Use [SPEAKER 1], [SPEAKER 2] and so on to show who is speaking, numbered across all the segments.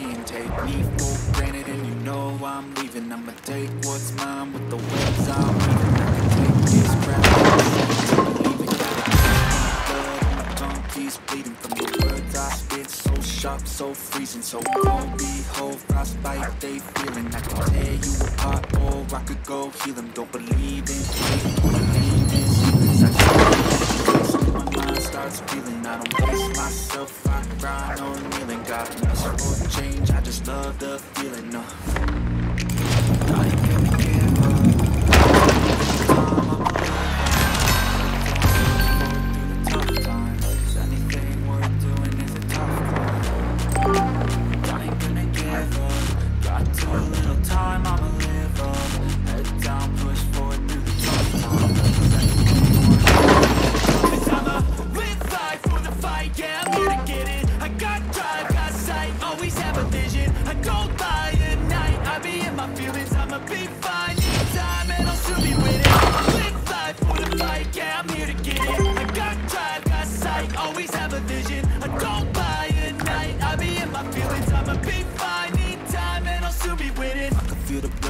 [SPEAKER 1] Take me for granted and you know I'm leaving. I'ma take what's mine with the webs I'm weaving. I can take this tongue keeps bleeding From the words I spit, so sharp, so freezing So cold, behold, frostbite they feeling. I can tear you apart or I could go heal them Don't believe in fate, I starts I don't waste myself, I grind on kneeling. Got for change, I just love the feeling uh.
[SPEAKER 2] Be fine. And I'll soon be fight, yeah, I'm here to get it. I got drive, got sight, always have a vision. I don't lie at night, I be in my feelings, I'ma be fine. And I'll soon be.
[SPEAKER 1] I can feel the blood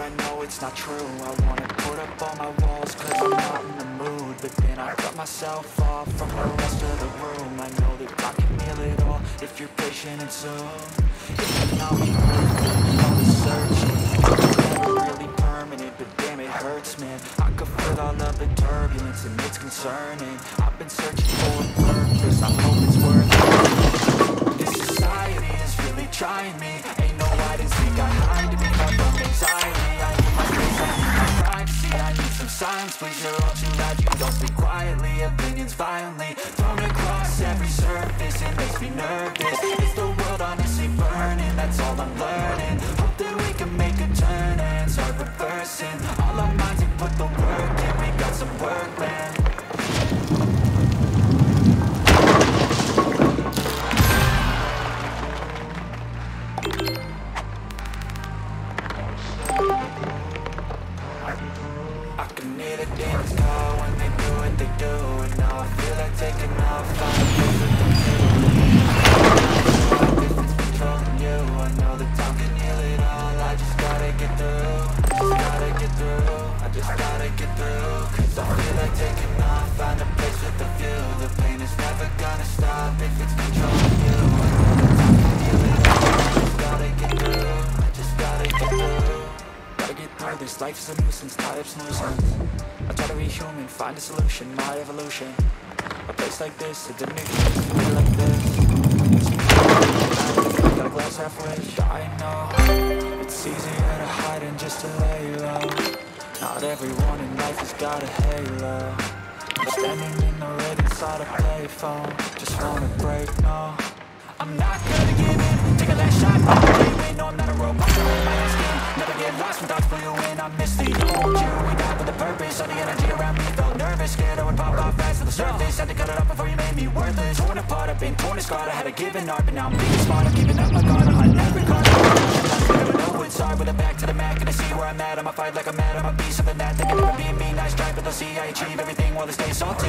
[SPEAKER 1] but I know it's not true. I wanna put up all my walls, cause I'm not in the mood. But then I cut myself off from the rest of the room. I know that I can heal it all if you're patient and soon. If you know me perfect, all the searching. Never really permanent, but damn, it hurts, man. I could feel all of the turbulence, and it's concerning. I've been searching Silence, please. You're all too loud. You don't speak quietly, opinions violently thrown across every surface. It makes me nervous. Is the world honestly burning? That's all I'm learning. Hope that we can make a turn and start reversing. All our minds and put the work in. We got some work, man. Through this, life is a nuisance, life's nuisance. I try to be human, find a solution, my evolution. A place like this, it didn't exist, feel like this. Got a glass half wish, I know. It's easier to hide than just to lay you low. Not everyone in life has got a halo. I'm Standing in the red inside a payphone Just wanna break, no I'm not gonna give in. Take a last shot, win No, I'm not a robot, I'm my own skin. Never get lost pull you in. I miss the old you. We died with a purpose. All the energy around me felt nervous. Scared I would pop off fast to the surface. Had to cut it off before you made me worthless. Torn apart, I've been torn and scarred. I had a given art, but now I'm being smart I'm keeping up my guard, I'm on every card. Hard with a back to the mat. Gonna see where I'm at, I'ma fight like I'm mad. I'ma be something that they can never be me. Nice try, but they'll see I achieve everything while they stay salty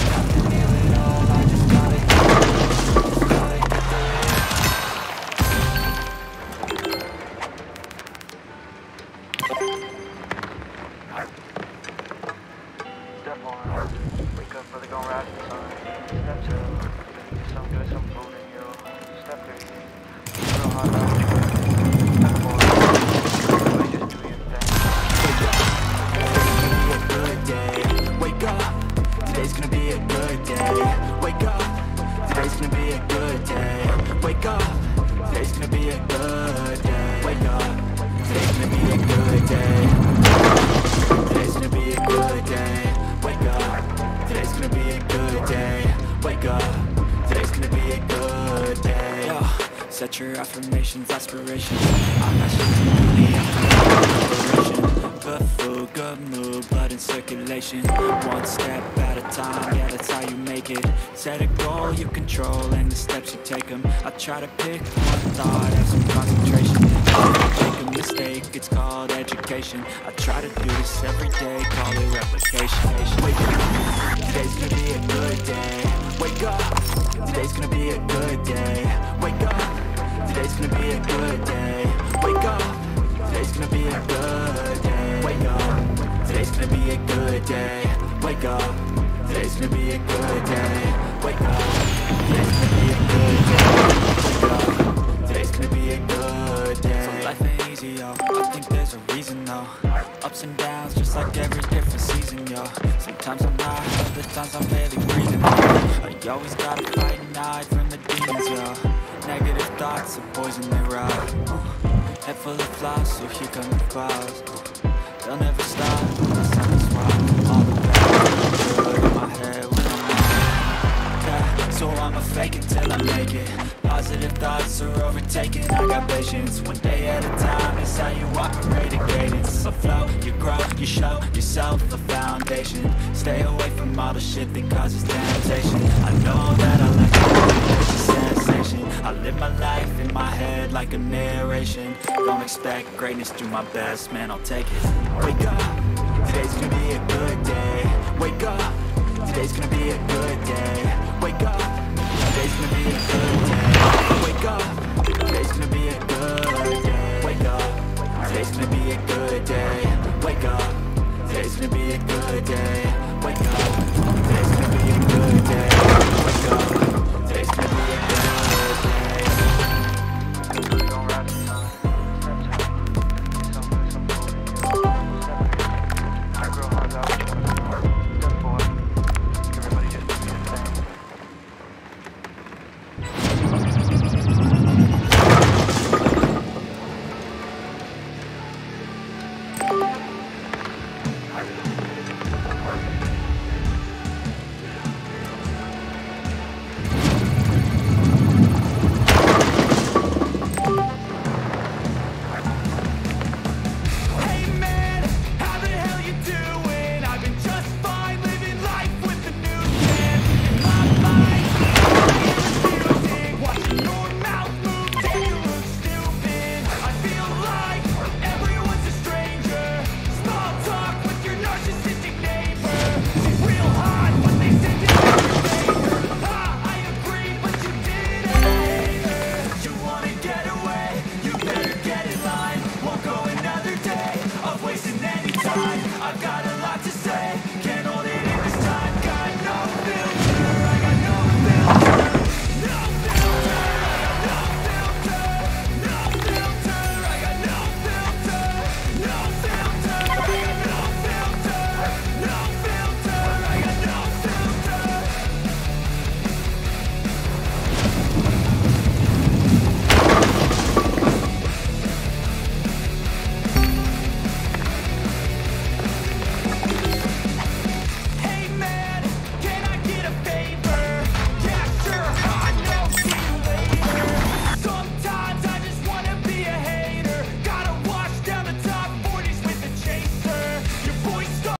[SPEAKER 3] Step one, wake up early, gonna rise the sun. Step two, get some good, some food in you. Step three, real hard out
[SPEAKER 1] today's gonna be a good day. Wake up, today's gonna be a good day. Wake up, today's gonna be a good day. Wake up, today's gonna be a good day. Up, today's gonna be a good day. Yo, set your affirmations, aspirations. I'm not me after preparation. Good food, good mood, blood in circulation. One step at a time, yeah, that's how you make it. Set a goal you control and the steps you take them. I try to pick one thought, have some concentration. Make a mistake, it's called education. I try to do this every day, call it replication. Today's gonna be a good day. Wake up, today's gonna be a good day. Wake up, today's gonna be a good day. Wake up. Today's gonna be a good day. Wake up. Today's gonna be a good day. Wake up. Today's gonna be a good day. Wake up. Today's gonna be a good day. Wake up. Today's gonna be a good day. So life ain't easy, yo. I think there's a reason, though. Ups and downs, just like every different season, yo. Sometimes I'm high, other times I'm barely I always gotta fight and hide from the demons, yo. Negative thoughts are poison they ride. Uh, head full of flies, so here come the clouds. Uh, they'll never stop, the sun is wild. All the bad my head when I'm. Yeah, so I'ma fake it till I make it. Positive thoughts are overtaken. I got patience, one day at a time. A flow, you grow, you show yourself a foundation. Stay away from all the shit that causes temptation. I know that I like it, a sensation. I live my life in my head like a narration. Don't expect greatness, do my best, man, I'll take it. Wake up, today's gonna be a good